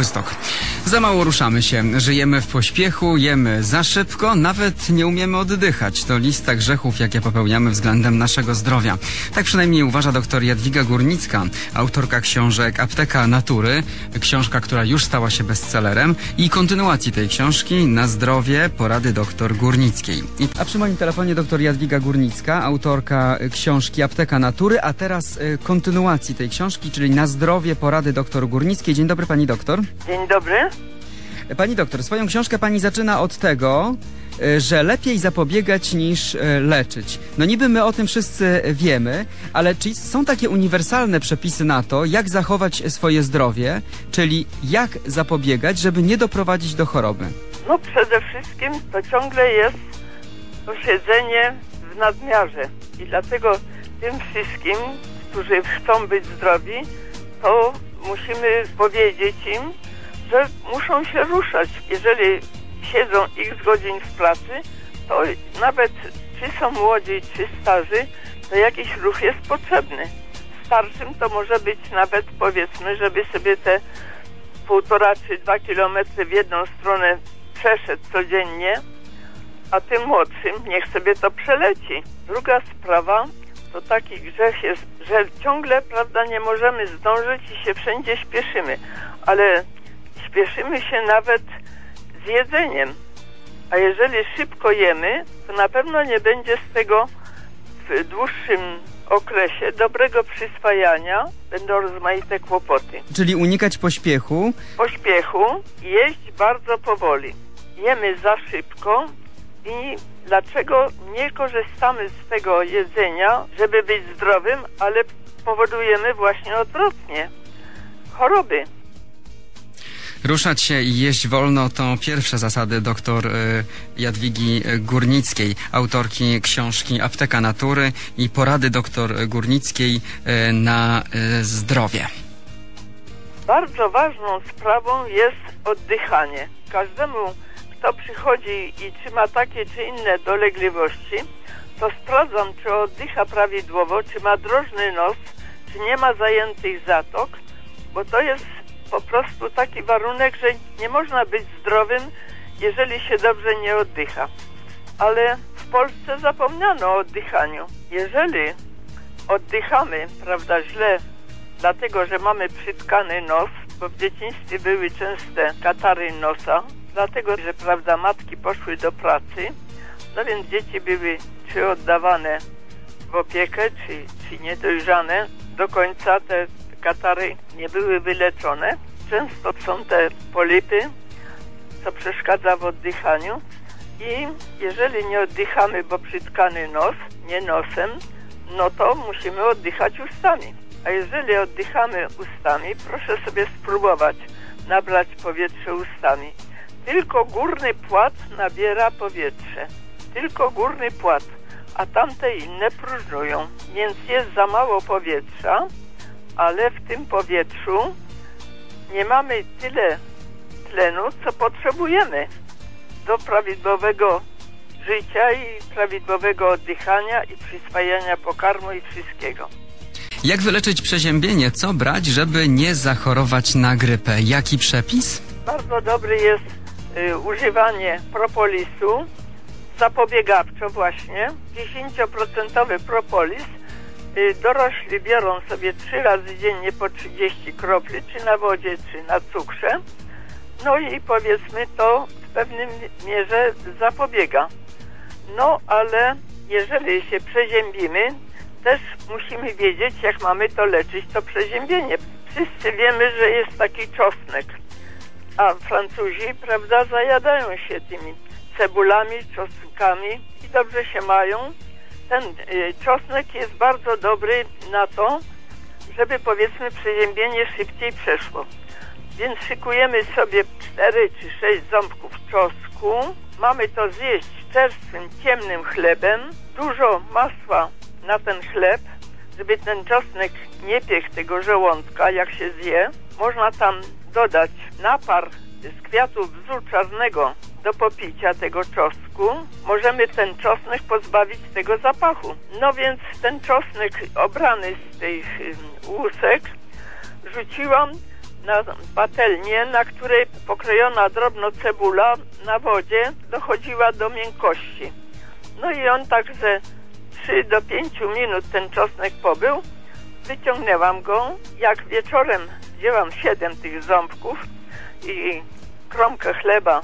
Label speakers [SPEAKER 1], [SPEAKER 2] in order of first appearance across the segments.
[SPEAKER 1] Woodstock. Za mało ruszamy się, żyjemy w pośpiechu, jemy za szybko, nawet nie umiemy oddychać. To lista grzechów, jakie popełniamy względem naszego zdrowia. Tak przynajmniej uważa dr Jadwiga Górnicka, autorka książek Apteka Natury, książka, która już stała się bestsellerem i kontynuacji tej książki Na zdrowie porady dr Górnickiej. A przy moim telefonie dr Jadwiga Górnicka, autorka y, książki Apteka Natury, a teraz y, kontynuacji tej książki, czyli Na zdrowie porady dr Górnickiej. Dzień dobry pani doktor.
[SPEAKER 2] Dzień dobry.
[SPEAKER 1] Pani doktor, swoją książkę pani zaczyna od tego, e, że lepiej zapobiegać niż e, leczyć. No niby my o tym wszyscy wiemy, ale czy są takie uniwersalne przepisy na to, jak zachować swoje zdrowie, czyli jak zapobiegać, żeby nie doprowadzić do choroby?
[SPEAKER 2] No przede wszystkim to ciągle jest to siedzenie w nadmiarze. I dlatego tym wszystkim, którzy chcą być zdrowi, to musimy powiedzieć im, że muszą się ruszać. Jeżeli siedzą x godzin w pracy, to nawet czy są młodzi, czy starzy, to jakiś ruch jest potrzebny. Starszym to może być nawet powiedzmy, żeby sobie te półtora czy dwa kilometry w jedną stronę przeszedł codziennie, a tym młodszym niech sobie to przeleci. Druga sprawa to taki grzech jest, że ciągle, prawda, nie możemy zdążyć i się wszędzie śpieszymy, ale śpieszymy się nawet z jedzeniem. A jeżeli szybko jemy, to na pewno nie będzie z tego w dłuższym okresie dobrego przyswajania, będą rozmaite kłopoty
[SPEAKER 1] Czyli unikać pośpiechu,
[SPEAKER 2] pośpiechu jeść bardzo powoli. Jemy za szybko i dlaczego nie korzystamy z tego jedzenia, żeby być zdrowym, ale powodujemy właśnie odwrotnie. Choroby.
[SPEAKER 1] Ruszać się i jeść wolno to pierwsze zasady dr e, Jadwigi Górnickiej, autorki książki Apteka Natury i porady dr Górnickiej e, na e, zdrowie.
[SPEAKER 2] Bardzo ważną sprawą jest oddychanie. Każdemu, kto przychodzi i czy ma takie czy inne dolegliwości, to sprawdzam, czy oddycha prawidłowo, czy ma drożny nos, czy nie ma zajętych zatok, bo to jest po prostu taki warunek, że nie można być zdrowym, jeżeli się dobrze nie oddycha. Ale w Polsce zapomniano o oddychaniu. Jeżeli oddychamy, prawda, źle, dlatego że mamy przytkany nos, bo w dzieciństwie były częste katary nosa, dlatego że, prawda, matki poszły do pracy, no więc dzieci były czy oddawane w opiekę, czy, czy niedojrzane. Do końca te katary nie były wyleczone. Często są te polipy, co przeszkadza w oddychaniu. I jeżeli nie oddychamy, bo przytkany nos, nie nosem, no to musimy oddychać ustami. A jeżeli oddychamy ustami, proszę sobie spróbować nabrać powietrze ustami. Tylko górny płat nabiera powietrze. Tylko górny płat, a tamte inne próżnują. Więc jest za mało powietrza, ale w tym powietrzu nie mamy tyle tlenu, co potrzebujemy do prawidłowego życia i prawidłowego oddychania i przyswajania pokarmu i wszystkiego.
[SPEAKER 1] Jak wyleczyć przeziębienie? Co brać, żeby nie zachorować na grypę? Jaki przepis?
[SPEAKER 2] Bardzo dobry jest y, używanie propolisu zapobiegawczo właśnie. 10% propolis dorośli biorą sobie trzy razy dziennie po 30 kropli, czy na wodzie, czy na cukrze. No i powiedzmy to w pewnym mierze zapobiega. No ale jeżeli się przeziębimy, też musimy wiedzieć, jak mamy to leczyć, to przeziębienie. Wszyscy wiemy, że jest taki czosnek, a Francuzi, prawda, zajadają się tymi cebulami, czosnkami i dobrze się mają. Ten y, czosnek jest bardzo dobry na to, żeby powiedzmy przeziębienie szybciej przeszło. Więc szykujemy sobie 4 czy 6 ząbków czosnku. Mamy to zjeść czerstwym, ciemnym chlebem. Dużo masła na ten chleb, żeby ten czosnek nie piekł tego żołądka, jak się zje. Można tam dodać napar z kwiatów bzu czarnego do popicia tego czosnku. Możemy ten czosnek pozbawić tego zapachu. No więc ten czosnek obrany z tych łusek rzuciłam na patelnię, na której pokrojona drobno cebula na wodzie dochodziła do miękkości. No i on tak ze 3 do 5 minut ten czosnek pobył. Wyciągnęłam go. Jak wieczorem wzięłam 7 tych ząbków i kromkę chleba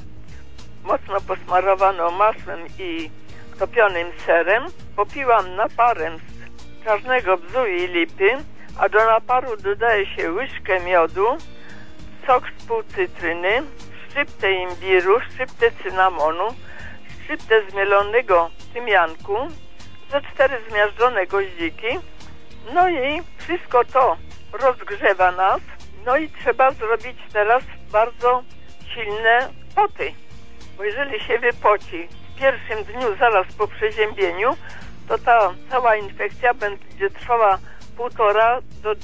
[SPEAKER 2] mocno posmarowaną masłem i topionym serem, popiłam naparem z czarnego bzu i lipy, a do naparu dodaje się łyżkę miodu, sok z pół cytryny, szczyptę imbiru, szczyptę cynamonu, szczyptę zmielonego tymianku, ze cztery zmiażdżone goździki. No i wszystko to rozgrzewa nas. No i trzeba zrobić teraz bardzo silne poty. Bo jeżeli się wypoci w pierwszym dniu zaraz po przeziębieniu, to ta cała infekcja będzie trwała półtora do